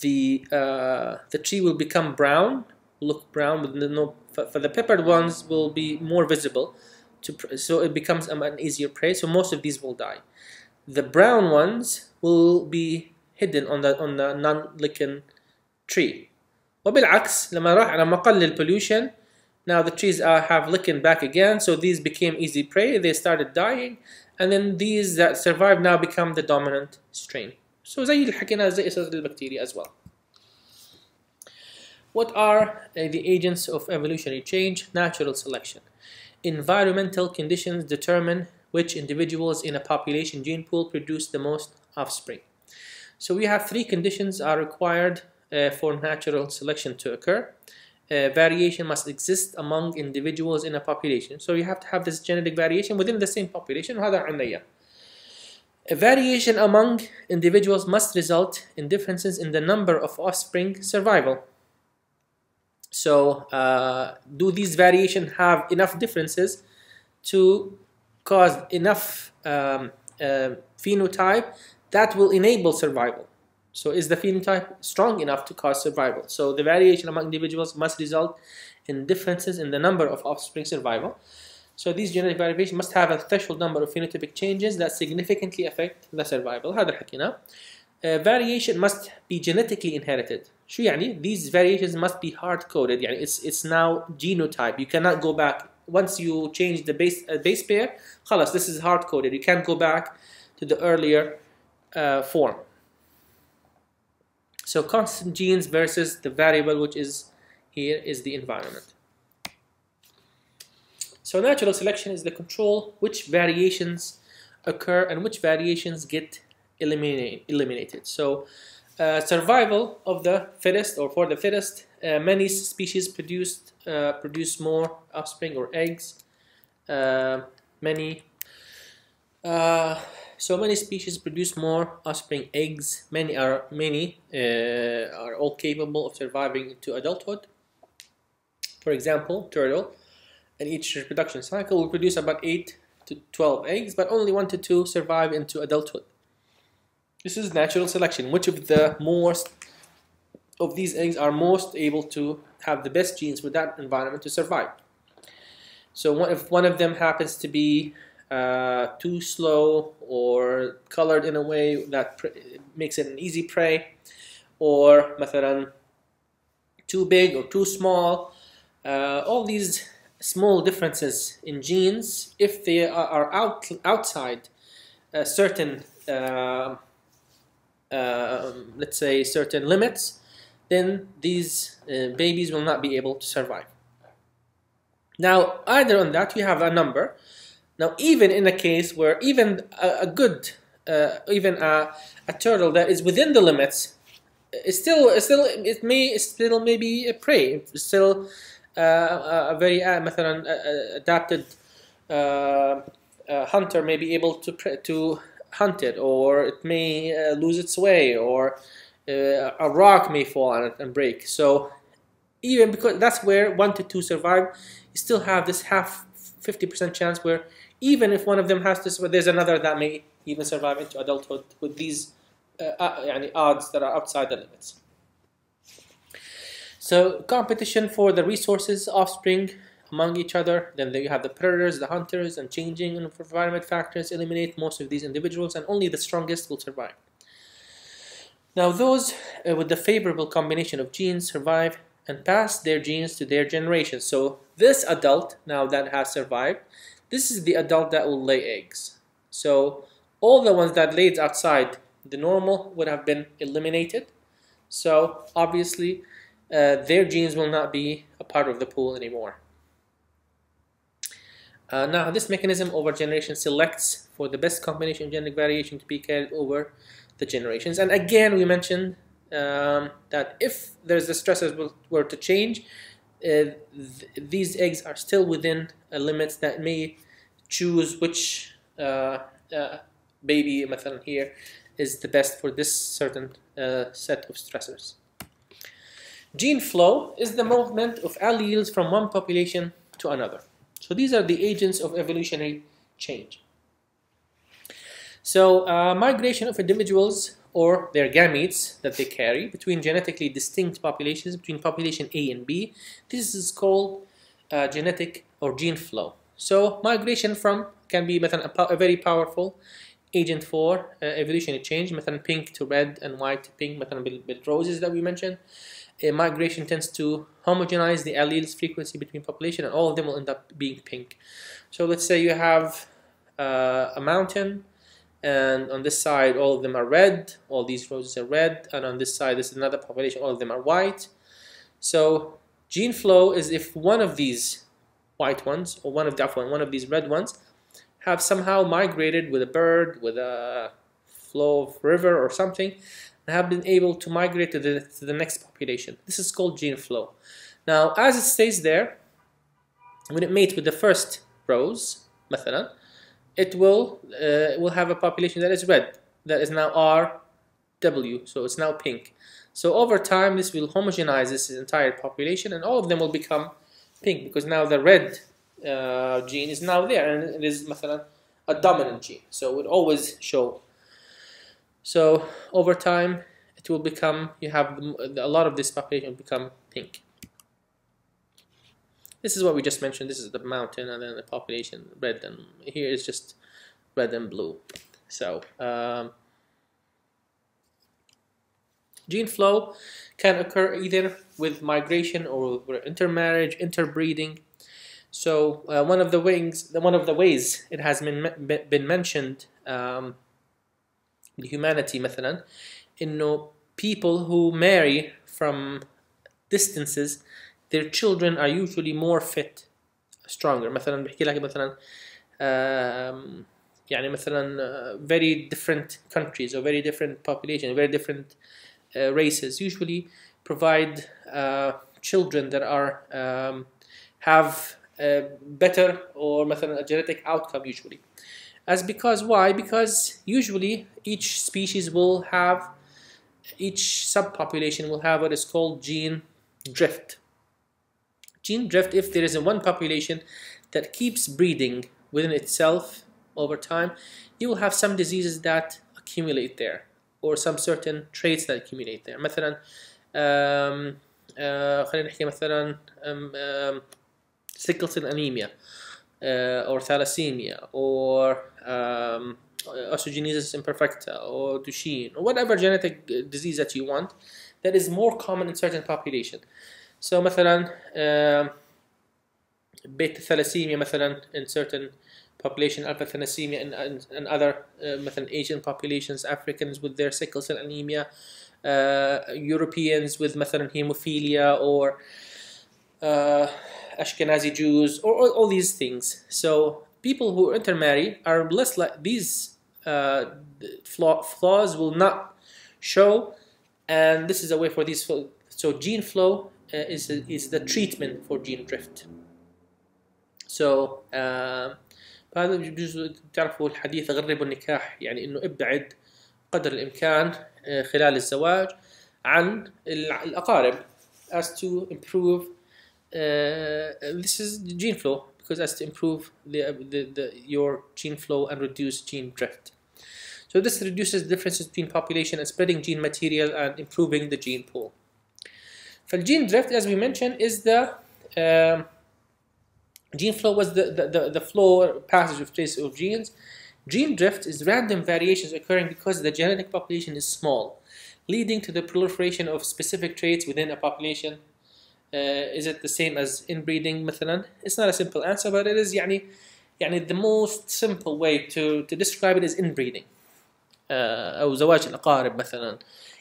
the uh, the tree will become brown, look brown with no. For, for the peppered ones, will be more visible, to so it becomes an easier prey. So most of these will die. The brown ones will be hidden on the on the non-lichen tree. وبالعكس لما راح لما قل pollution now the trees uh, have lichen back again so these became easy prey they started dying and then these that survived now become the dominant strain so زي اللي حكينا زي اساس البكتيريا as well. What are uh, the agents of evolutionary change? Natural selection. Environmental conditions determine which individuals in a population gene pool produce the most offspring. So we have three conditions are required uh, for natural selection to occur. Uh, variation must exist among individuals in a population. So you have to have this genetic variation within the same population. هذا عنا a variation among individuals must result in differences in the number of offspring survival. So, uh, do these variations have enough differences to cause enough um, uh, phenotype that will enable survival? So, is the phenotype strong enough to cause survival? So, the variation among individuals must result in differences in the number of offspring survival. So these genetic variations must have a threshold number of phenotypic changes that significantly affect the survival هذا حكينا uh, variation must be genetically inherited شو يعني these variations must be hard coded يعني it's it's now genotype you cannot go back once you change the base uh, base pair خلاص this is hard coded you can't go back to the earlier uh, form so constant genes versus the variable which is here is the environment so natural selection is the control which variations occur and which variations get eliminate, eliminated. So uh, survival of the fittest or for the fittest uh, many species produced uh, produce more offspring or eggs. Uh, many uh, so many species produce more offspring eggs. Many are many uh, are all capable of surviving into adulthood. For example turtle. In each reproduction cycle will produce about 8 to 12 eggs but only 1 to 2 survive into adulthood. This is natural selection. Which of the most of these eggs are most able to have the best genes for that environment to survive so what if one of them happens to be uh, too slow or colored in a way that makes it an easy prey or مثلا too big or too small uh, all these small differences in genes if they are out, outside a certain uh, um, let's say certain limits then these uh, babies will not be able to survive now either on that you have a number now, even in a case where even a, a good, uh, even a, a turtle that is within the limits, is still, still it may still maybe a prey. It's still uh, a very uh, مثلا, uh, adapted uh, uh, hunter may be able to to hunt it, or it may uh, lose its way, or uh, a rock may fall on it and break. So even because that's where one to two survive, you still have this half 50% chance where even if one of them has to, there's another that may even survive into adulthood with these uh, uh, odds that are outside the limits. So competition for the resources, offspring among each other, then you have the predators, the hunters, and changing environment factors eliminate most of these individuals, and only the strongest will survive. Now those uh, with the favorable combination of genes survive and pass their genes to their generation. So this adult now that has survived this is the adult that will lay eggs. So all the ones that laid outside the normal would have been eliminated. So obviously uh, their genes will not be a part of the pool anymore. Uh, now this mechanism over generation selects for the best combination of genetic variation to be carried over the generations. And again, we mentioned um, that if there's the stresses were to change, uh, th these eggs are still within uh, limits that may choose which uh, uh baby, method here, is the best for this certain uh, set of stressors. Gene flow is the movement of alleles from one population to another. So these are the agents of evolutionary change. So uh, migration of individuals or their gametes that they carry between genetically distinct populations, between population A and B, this is called uh, genetic or gene flow. So migration from can be مثلا a, very powerful agent for uh, evolutionary change مثلا pink to red and white to pink مثلا with roses that we mentioned a migration tends to homogenize the alleles frequency between population and all of them will end up being pink so let's say you have uh, a mountain and on this side all of them are red all these roses are red and on this side this is another population all of them are white so gene flow is if one of these white ones or one of the one of these red ones have somehow migrated with a bird with a flow of river or something and have been able to migrate to the, to the next population this is called gene flow now as it stays there when it mates with the first rose مثلا it will uh, will have a population that is red that is now RW so it's now pink so over time this will homogenize this entire population and all of them will become pink because now the red uh, gene is now there and it is مثلا, a dominant gene so it would always show so over time it will become you have a lot of this population will become pink this is what we just mentioned this is the mountain and then the population red and here is just red and blue so um, gene flow can occur either with migration or intermarriage, interbreeding. So uh, one of the wings, one of the ways it has been been mentioned, um, the humanity مثلا, إنه people who marry from distances, their children are usually more fit, stronger. مثلا بحكي لك مثلا um, يعني مثلا uh, very different countries or very different population, very different uh, races usually provide uh, children that are um, have a better or مثلا a genetic outcome usually as because why because usually each species will have each subpopulation will have what is called gene drift gene drift if there is a one population that keeps breeding within itself over time you will have some diseases that accumulate there or some certain traits that accumulate there مثلا um, uh, خلينا نحكي مثلا um, um, sickle cell anemia uh, or thalassemia or um, osteogenesis imperfecta or Duchenne or whatever genetic disease that you want that is more common in certain population. So مثلا um, beta thalassemia مثلا in certain population alpha thalassemia and, and, and other uh, مثلا Asian populations Africans with their sickle cell anemia uh, Europeans with مثلا hemophilia or uh, Ashkenazi Jews or all, all, these things so people who intermarry are less like these uh, flaw, flaws will not show and this is a way for these so gene flow uh, is, is the treatment for gene drift so uh, هذا بجوز تعرفوا الحديث غربوا النكاح يعني انه ابعد قدر الامكان خلال الزواج عن الاقارب as to improve uh, this is gene flow because as to improve the, the, the your gene flow and reduce gene drift so this reduces differences between population and spreading gene material and improving the gene pool فالجين drift as we mentioned is the um, Gene flow was the, the, the, the flow passage of traces of genes. Gene drift is random variations occurring because the genetic population is small, leading to the proliferation of specific traits within a population. Uh, is it the same as inbreeding مثلا? It's not a simple answer, but it is يعني, يعني the most simple way to, to describe it is inbreeding. Uh, أو زواج الأقارب مثلا.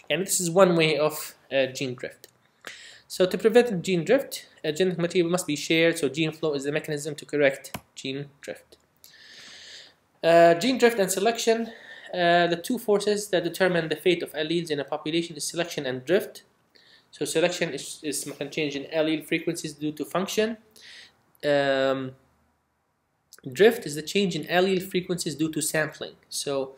يعني this is one way of uh, gene drift. So to prevent gene drift, genetic material must be shared, so gene flow is the mechanism to correct gene drift. Uh, gene drift and selection, uh, the two forces that determine the fate of alleles in a population is selection and drift. So selection is, is change in allele frequencies due to function. Um, drift is the change in allele frequencies due to sampling. So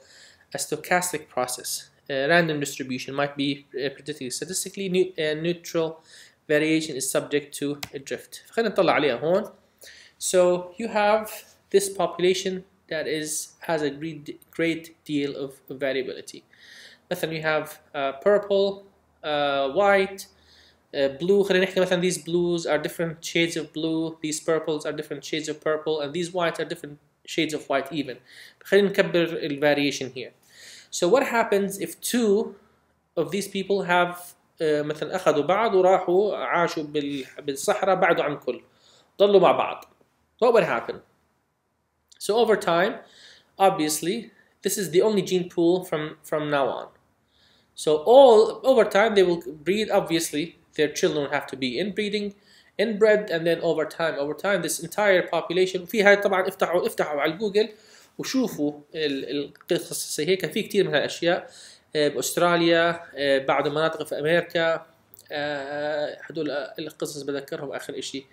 a stochastic process. Uh, random distribution might be uh, predicted statistically ne uh, neutral variation is subject to a drift خلينا نطلع عليها هون so you have this population that is has a great, great deal of variability مثلا you have uh, purple uh, white uh, blue خلينا نحكي مثلا these blues are different shades of blue these purples are different shades of purple and these whites are different shades of white even خلينا نكبر ال variation here so what happens if two of these people have مثلا اخذوا بعض وراحوا عاشوا بالصحراء بعدوا عن الكل ضلوا مع بعض what would happen so over time obviously this is the only gene pool from from now on so all over time they will breed obviously their children have to be inbreeding inbred and then over time over time this entire population في هاي طبعا افتحوا افتحوا على جوجل وشوفوا القصص هيك في كثير من هالأشياء. بأستراليا بعض المناطق في أمريكا هدول القصص بذكرهم آخر إشي.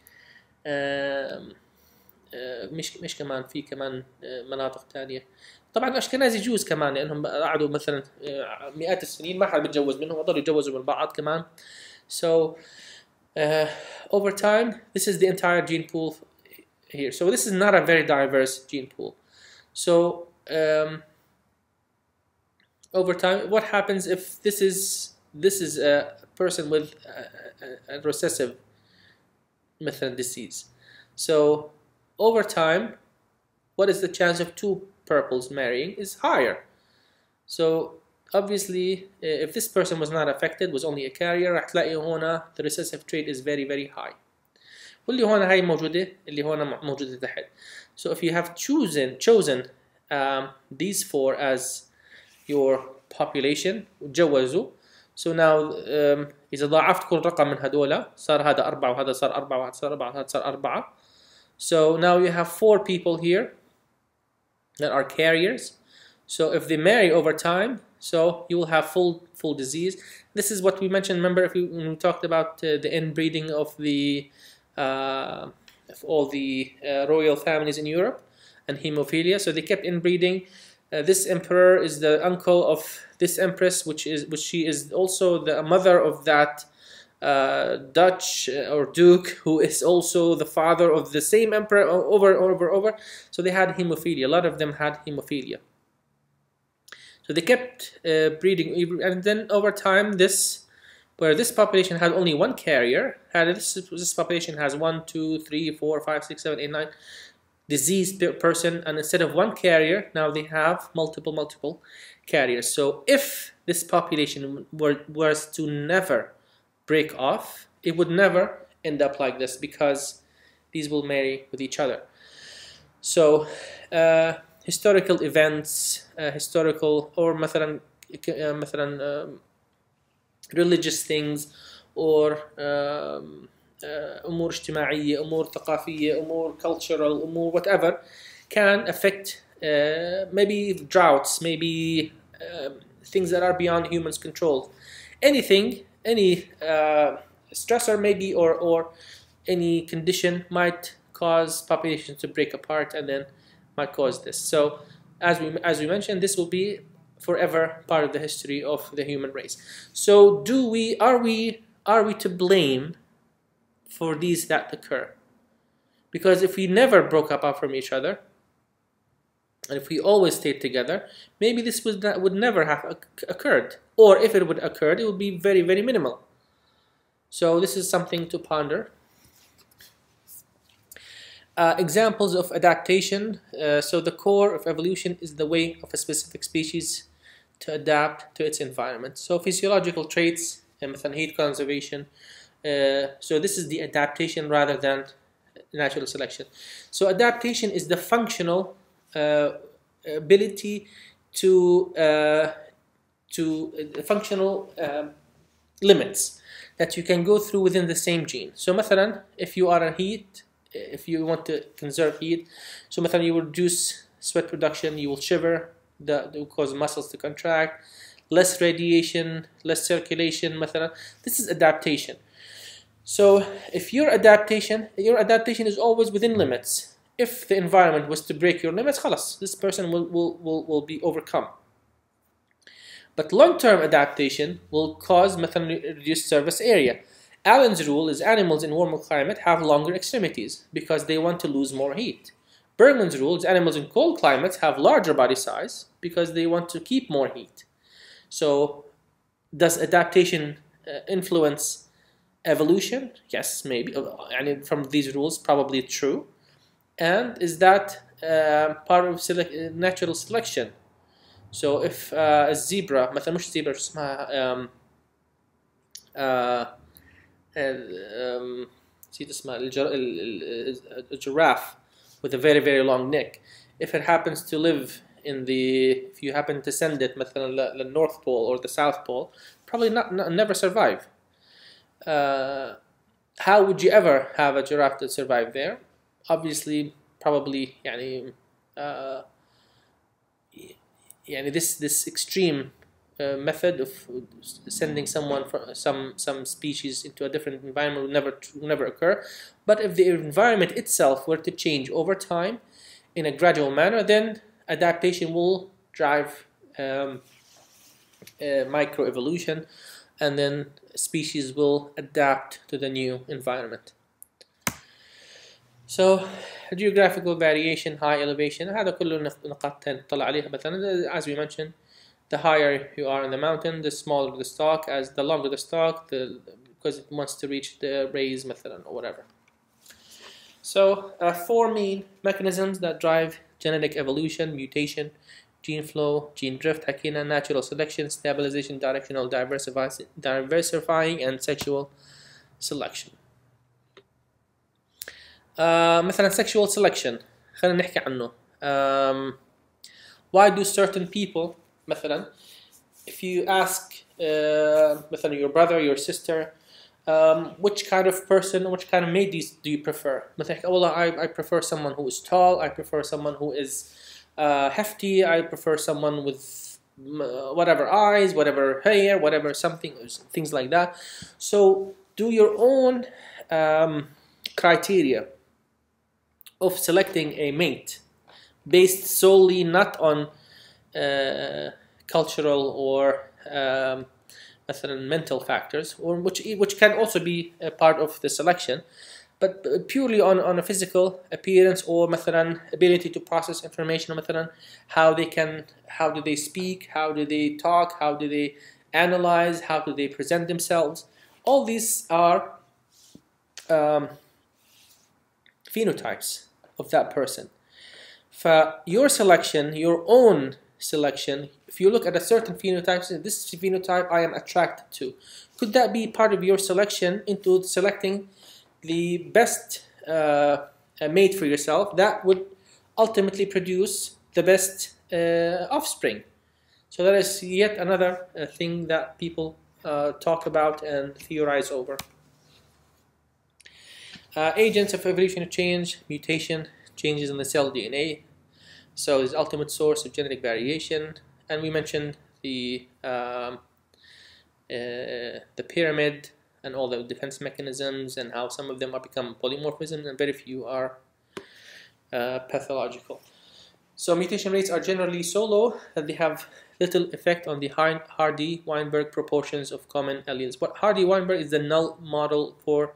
مش مش كمان في كمان مناطق تانية. طبعا اشكنازي يجوز كمان لأنهم قعدوا مثلا مئات السنين ما حد بيتجوز منهم وضلوا يتجوزوا من بعض كمان. So uh, over time this is the entire gene pool here. So this is not a very diverse gene pool. so um, over time what happens if this is this is a person with a, a, a recessive method disease so over time what is the chance of two purples marrying is higher so obviously if this person was not affected was only a carrier راح تلاقي هنا the recessive trait is very very high واللي هون هاي موجودة اللي هون موجودة تحت so if you have chosen chosen um, these four as your population وتجوزوا so now um, إذا ضاعفت كل رقم من هدول صار هذا أربعة وهذا صار أربعة وهذا صار أربعة وهذا صار أربعة so now you have four people here that are carriers so if they marry over time so you will have full full disease. This is what we mentioned. Remember, if we, when we talked about uh, the inbreeding of the uh, of all the uh, royal families in Europe and hemophilia, so they kept inbreeding. Uh, this emperor is the uncle of this empress, which is which she is also the mother of that uh, Dutch uh, or Duke, who is also the father of the same emperor over and over over. So they had hemophilia. A lot of them had hemophilia. So they kept uh, breeding, and then over time, this where this population had only one carrier, had this, this population has one, two, three, four, five, six, seven, eight, nine diseased person, and instead of one carrier, now they have multiple, multiple carriers. So if this population were, was to never break off, it would never end up like this because these will marry with each other. So uh, historical events, uh, historical or مثلا uh, مثلا religious things or um, uh, أمور اجتماعية أمور ثقافية أمور cultural أمور whatever can affect uh, maybe droughts maybe um, things that are beyond humans control anything any uh, stressor maybe or, or any condition might cause populations to break apart and then might cause this. So as we, as we mentioned, this will be forever part of the history of the human race. So do we, are we, are we to blame for these that occur? Because if we never broke up from each other, and if we always stayed together, maybe this would, would never have occurred. Or if it would occur, it would be very, very minimal. So this is something to ponder. Uh, examples of adaptation. Uh, so the core of evolution is the way of a specific species to adapt to its environment. So physiological traits, and heat conservation. Uh, so this is the adaptation rather than natural selection. So adaptation is the functional uh, ability to uh, to uh, functional um, limits that you can go through within the same gene. So مثلا if you are a heat, if you want to conserve heat, so مثلا you will reduce sweat production, you will shiver, that will cause muscles to contract, less radiation, less circulation مثلا. This is adaptation. So if your adaptation, your adaptation is always within limits if the environment was to break your limits, خلاص, this person will, will, will, will be overcome. But long-term adaptation will cause مثلا reduced surface area. Allen's rule is animals in warmer climate have longer extremities because they want to lose more heat. Bergmann's rules, animals in cold climates have larger body size because they want to keep more heat. So does adaptation uh, influence evolution? Yes, maybe. Uh, and from these rules, probably true. And is that uh, part of sele uh, natural selection? So if uh, a zebra, مثلا مش zebra اسمها نسيت اسمها الجر with a very very long neck if it happens to live in the if you happen to send it مثلا the North Pole or the South Pole probably not, not never survive uh, how would you ever have a giraffe that survive there obviously probably يعني uh, يعني this this extreme uh, method of sending someone from some some species into a different environment will never will never occur but if the environment itself were to change over time in a gradual manner then adaptation will drive um, uh, microevolution and then species will adapt to the new environment so geographical variation high elevation هذا كله نقاط نطلع عليها مثلا as we mentioned the higher you are in the mountain the smaller the stalk as the longer the stalk the because it wants to reach the rays مثلا or whatever so uh, four main mechanisms that drive genetic evolution mutation gene flow gene drift حكينا natural selection stabilization directional diversifying and sexual selection uh, مثلا sexual selection خلينا نحكي عنه um, why do certain people مثلا if you ask uh, مثلا your brother your sister um, which kind of person which kind of mate do you prefer مثلا well I, I prefer someone who is tall I prefer someone who is uh, hefty I prefer someone with uh, whatever eyes, whatever hair, whatever something, things like that. So do your own um, criteria of selecting a mate based solely not on uh, cultural or um, mental factors, or which which can also be a part of the selection, but purely on, on a physical appearance or مثلا ability to process information مثلا how they can how do they speak how do they talk how do they analyze how do they present themselves all these are um, phenotypes of that person for your selection your own selection if you look at a certain phenotype this phenotype I am attracted to could that be part of your selection into selecting the best uh, mate for yourself that would ultimately produce the best uh, offspring. So that is yet another uh, thing that people uh, talk about and theorize over. Uh, agents of evolutionary change, mutation, changes in the cell DNA. So is ultimate source of genetic variation, and we mentioned the um, uh, the pyramid and all the defense mechanisms and how some of them are become polymorphisms and very few are uh, pathological. So mutation rates are generally so low that they have little effect on the Hardy-Weinberg proportions of common alleles. But Hardy-Weinberg is the null model for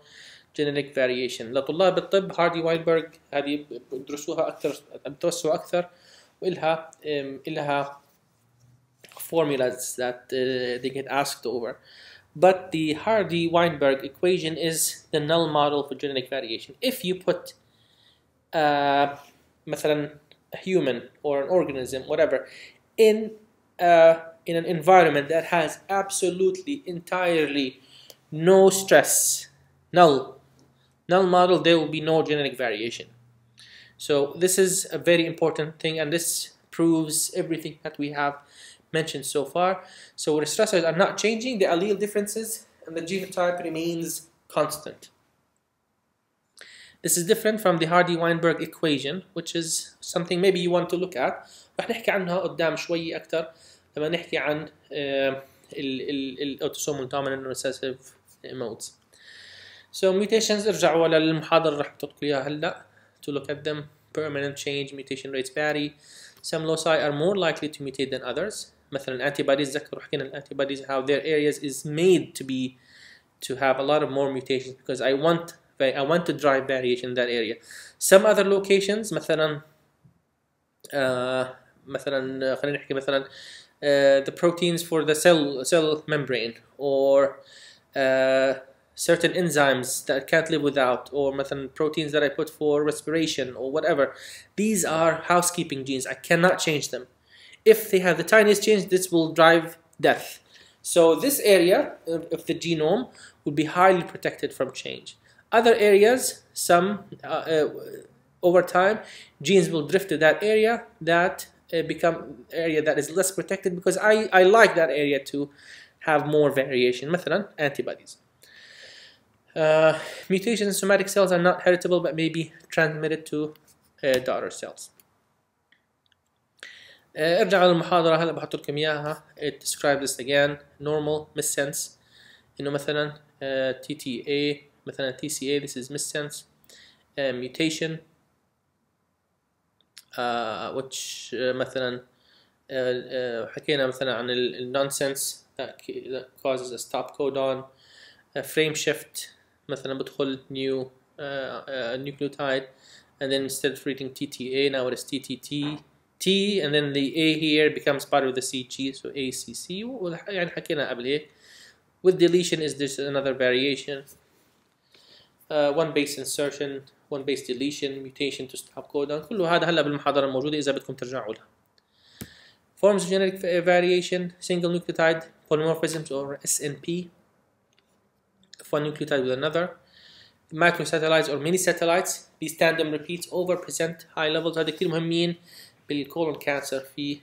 genetic variation. لطلاب الطب هاردي واينبرغ هذه بدرسوها أكثر بتوسعوا أكثر وإلها إلها formulas that uh, they get asked over. But the Hardy-Weinberg equation is the null model for genetic variation. If you put uh, مثلا a human or an organism, whatever, in uh, in an environment that has absolutely entirely no stress, null, null model, there will be no genetic variation. So this is a very important thing, and this proves everything that we have mentioned so far. So where stressors are not changing, the allele differences and the genotype remains constant. This is different from the Hardy-Weinberg equation, which is something maybe you want to look at. رح نحكي عنها قدام شوي أكثر لما نحكي عن الأوتوسومال dominant recessive modes. So mutations ارجعوا للمحاضرة اللي رح لكم إياها هلا to look at them. Permanent change, mutation rates vary. Some loci are more likely to mutate than others. مثلا antibodies ذكروا حكينا الانتيبوديز how their areas is made to be to have a lot of more mutations because I want I want to drive variation in that area some other locations مثلا uh, مثلا خلينا نحكي مثلا uh, the proteins for the cell cell membrane or uh, certain enzymes that I can't live without or مثلا proteins that I put for respiration or whatever these are housekeeping genes I cannot change them if they have the tiniest change, this will drive death. So this area of the genome will be highly protected from change. Other areas, some uh, uh, over time, genes will drift to that area that uh, become area that is less protected because I, I like that area to have more variation. مثلا antibodies. Uh, mutations in somatic cells are not heritable but may be transmitted to uh, daughter cells. ارجعوا للمحاضرة هلا بحط لكم اياها it describes this again normal missense انه مثلا uh, TTA مثلا TCA this is missense uh, mutation uh, which uh, مثلا uh, uh, حكينا مثلا عن ال nonsense that, that causes a stop codon a frame shift مثلا بدخل new uh, uh, nucleotide and then instead of reading TTA now it is TTT T and then the A here becomes part of the CG so ACC يعني حكينا قبل هيك with deletion is this another variation uh, one base insertion one base deletion mutation to stop codon كله هذا هلا بالمحاضرة الموجودة إذا بدكم ترجعوا لها forms of genetic variation single nucleotide polymorphisms or SNP of one nucleotide with another microsatellites or mini satellites these tandem repeats over present high levels هذا كثير مهمين بالcolon cancer في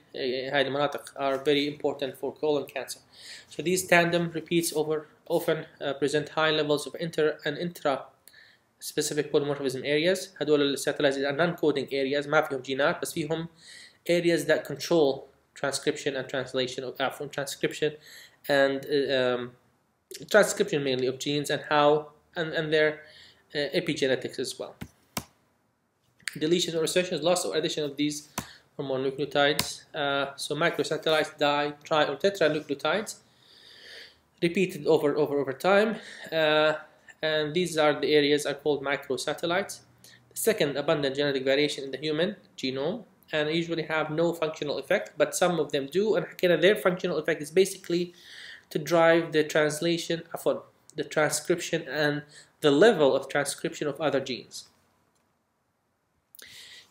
هذه المناطق are very important for colon cancer. So these tandem repeats over often uh, present high levels of inter and intra specific polymorphism areas هدول الساتلايتس are non-coding areas ما فيهم جينات بس فيهم areas that control transcription and translation of uh, from transcription and uh, um, transcription mainly of genes and how and, and their uh, epigenetics as well. Deletion or insertion, loss or addition of these or more nucleotides. Uh, so microsatellites, di, tri, or tetranucleotides repeated over over over time. Uh, and these are the areas are called microsatellites. The second, abundant genetic variation in the human genome and usually have no functional effect, but some of them do. And their functional effect is basically to drive the translation, the transcription and the level of transcription of other genes.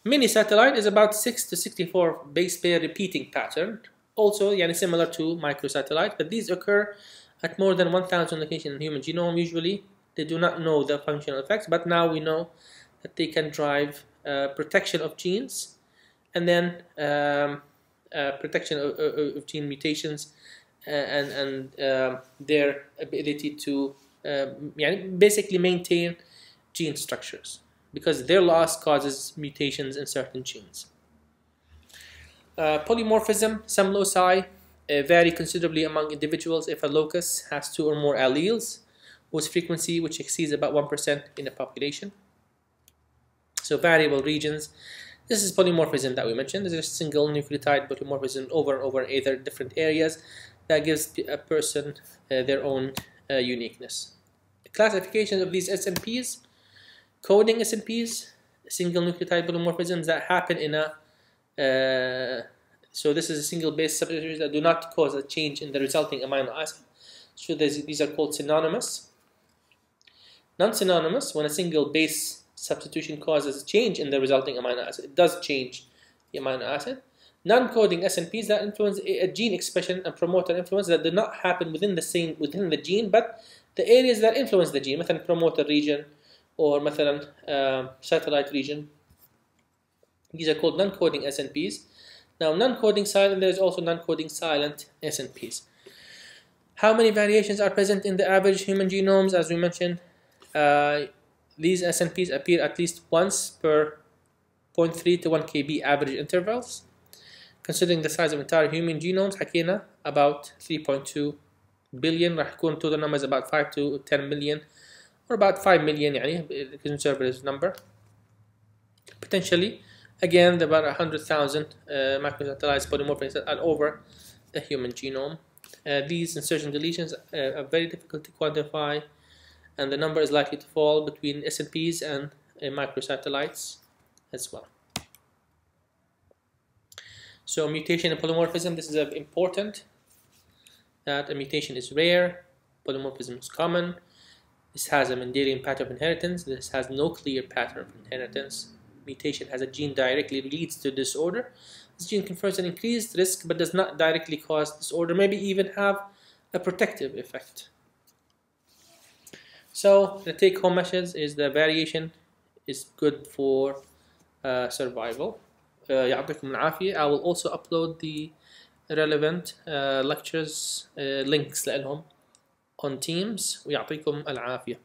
Mini satellite is about 6 to 64 base pair repeating pattern. Also, yani similar to microsatellite, but these occur at more than 1,000 locations in human genome. Usually, they do not know the functional effects, but now we know that they can drive uh, protection of genes and then um, uh, protection of, of, of, gene mutations uh, and, and um, their ability to yeah, basically maintain gene structures because their loss causes mutations in certain genes. Uh, polymorphism, some loci uh, vary considerably among individuals if a locus has two or more alleles whose frequency which exceeds about 1% in the population. So variable regions. This is polymorphism that we mentioned. This is a single nucleotide polymorphism over and over either different areas that gives a person uh, their own uh, uniqueness. The classification of these SNPs coding SNPs, single nucleotide polymorphisms that happen in a uh, so this is a single base substitution that do not cause a change in the resulting amino acid. So these are called synonymous. Non-synonymous, when a single base substitution causes a change in the resulting amino acid, it does change the amino acid Non-coding SNPs that influence a gene expression and promoter influence that do not happen within the same within the gene, but the areas that influence the gene, مثلا promoter region, or مثلا uh, satellite region. These are called non-coding SNPs. Now non-coding silent, there is also non-coding silent SNPs. How many variations are present in the average human genomes? As we mentioned, uh, these SNPs appear at least once per 0.3 to 1 kb average intervals. Considering the size of entire human genomes, حكينا about 3.2 billion راح يكون total numbers about 5 to 10 million or about 5 million يعني conservative number potentially again about 100,000 uh, microsatellites polymorphisms are over the human genome uh, these insertion deletions uh, are very difficult to quantify and the number is likely to fall between SNPs and uh, microsatellites as well so mutation and polymorphism this is important that a mutation is rare polymorphism is common this has a Mendelian pattern of inheritance. This has no clear pattern of inheritance. Mutation has a gene directly leads to disorder. This gene confers an increased risk but does not directly cause disorder, maybe even have a protective effect. So the take-home message is the variation is good for uh, survival. Uh, يعطيكم العافية. I will also upload the relevant uh, lectures uh, links لهم on Teams ويعطيكم العافية